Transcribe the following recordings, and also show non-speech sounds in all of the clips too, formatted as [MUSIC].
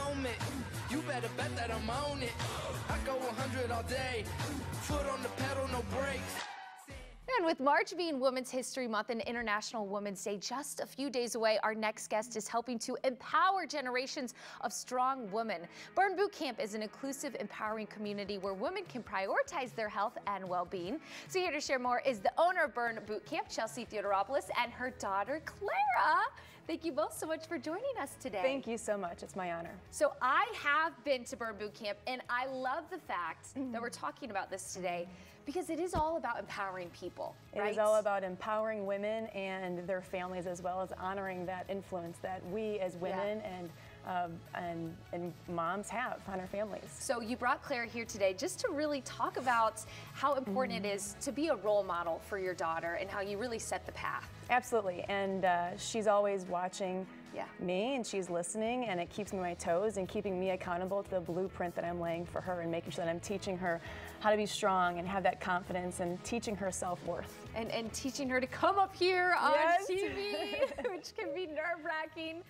moment. You better bet that I'm on it. I go 100 all day. Foot on the pedal, no brakes. And with March being Women's History Month and International Women's Day just a few days away, our next guest is helping to empower generations of strong women. Burn Boot Camp is an inclusive, empowering community where women can prioritize their health and well-being. So here to share more is the owner of Burn Boot Camp, Chelsea Theodoropoulos, and her daughter, Clara. Thank you both so much for joining us today. Thank you so much. It's my honor. So I have been to Burn Boot Camp, and I love the fact that mm-hmm. we're talking about this today because it is all about empowering people. It right? is all about empowering women and their families as well as honoring that influence that we as women and um, and, and moms have on our families. So you brought Clara here today just to really talk about how important it is to be a role model for your daughter and how you really set the path. Absolutely, and uh, she's always watching Yeah. me and she's listening and it keeps me on my toes and keeping me accountable to the blueprint that I'm laying for her and making sure that I'm teaching her how to be strong and have that confidence and teaching her self-worth. And, and teaching her to come up here on Yes. TV, [LAUGHS] which can be nerve wracking.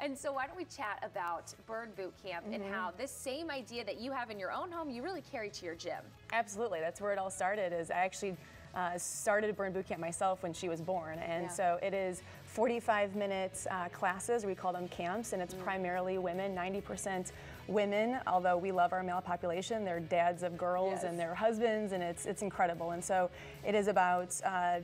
And so, why don't we chat about Burn Boot Camp and Mm-hmm. how this same idea that you have in your own home, you really carry to your gym? Absolutely, that's where it all started. Is I actually uh, started Burn Boot Camp myself when she was born, and Yeah. so it is 45 minutes uh, classes. We call them camps, and it's primarily women, 90% women. Although we love our male population, they're dads of girls Yes. and their husbands, and it's it's incredible. And so it is about. Uh,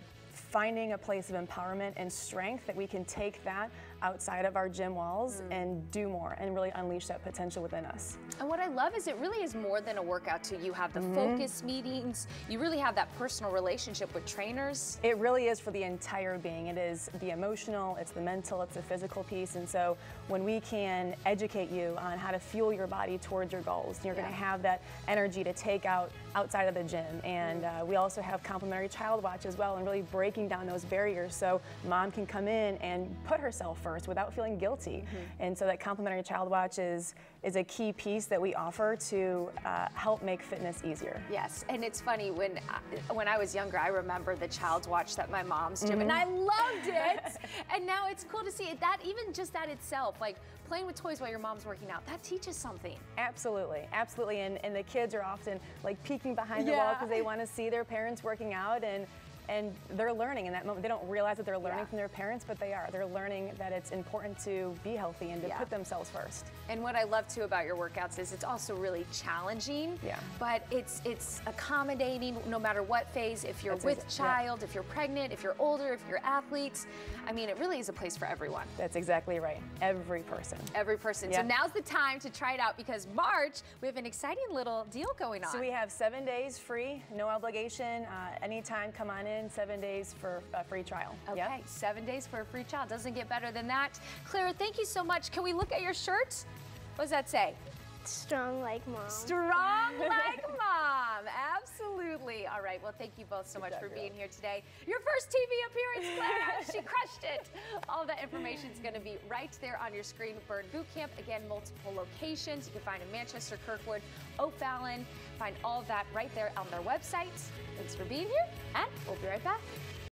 Finding a place of empowerment and strength that we can take that outside of our gym walls and do more and really unleash that potential within us. And what I love is it really is more than a workout too. You have the Mm-hmm. focus meetings, you really have that personal relationship with trainers. It really is for the entire being. It is the emotional, it's the mental, it's the physical piece. And so when we can educate you on how to fuel your body towards your goals, you're going to have that energy to take out outside of the gym. And uh, we also have complimentary child watch as well and really breaking down those barriers so mom can come in and put herself first without feeling guilty. And so that complimentary child watch is, is a key piece that we offer to uh, help make fitness easier. Yes, and it's funny when I, when I was younger, I remember the Child's Watch that my mom's gym, Mm-hmm. and I loved it. [LAUGHS] and now it's cool to see it. That even just that itself, like playing with toys while your mom's working out, that teaches something. Absolutely, absolutely. And, and the kids are often like peeking behind the wall because they want to see their parents working out and and they're learning in that moment. They don't realize that they're learning Yeah. from their parents, but they are. They're learning that it's important to be healthy and to Yeah. put themselves first. And what I love too about your workouts is it's also really challenging. Yeah. But it's it's accommodating no matter what phase. If you're That's with exa- yeah. child, if you're pregnant, if you're older, if you're athletes. I mean, it really is a place for everyone. That's exactly right. Every person. Every person. So now's the time to try it out because March we have an exciting little deal going on. So we have seven days free, no obligation. Uh, anytime, come on in. Seven days for a free trial. Okay, Yep. seven days for a free trial. Doesn't get better than that. Clara, thank you so much. Can we look at your shirt? What does that say? Strong like mom. Strong like mom. [LAUGHS] Absolutely. All right. Well, thank you both so much job, for girl. being here today. Your first TV appearance, Clara. [LAUGHS] she crushed it. All that information is going to be right there on your screen. Burn Boot Camp. Again, multiple locations. You can find in Manchester, Kirkwood, O'Fallon. Find all that right there on their website. Thanks for being here, and we'll be right back.